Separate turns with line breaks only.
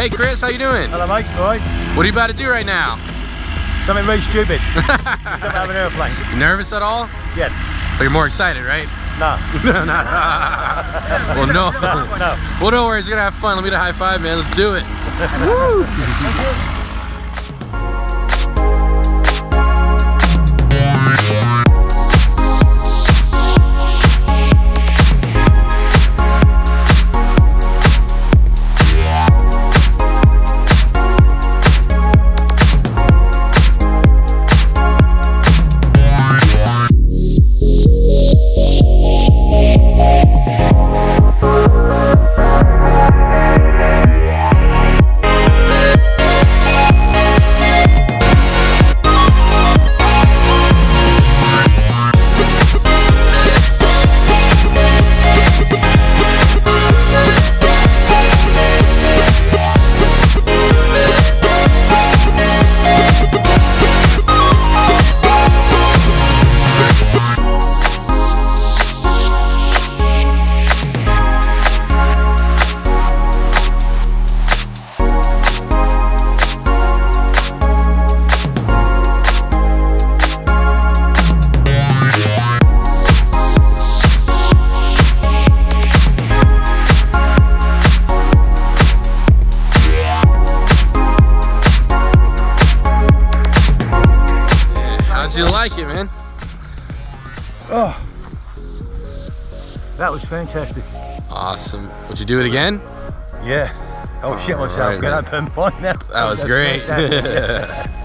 Hey Chris, how you doing?
Hello mate, alright?
What are you about to do right now?
Something very stupid. Jump out of an airplane.
You nervous at all?
Yes.
But you're more excited, right?
No.
no, no. well, no.
No, no.
Well, don't worry, we're gonna have fun. Let me get a high five, man. Let's do it. Woo! You like it, man?
Oh. That was fantastic.
Awesome. Would you do it again?
Yeah. Oh shit myself.
Man.
up and find now.
That was great.
fantastic.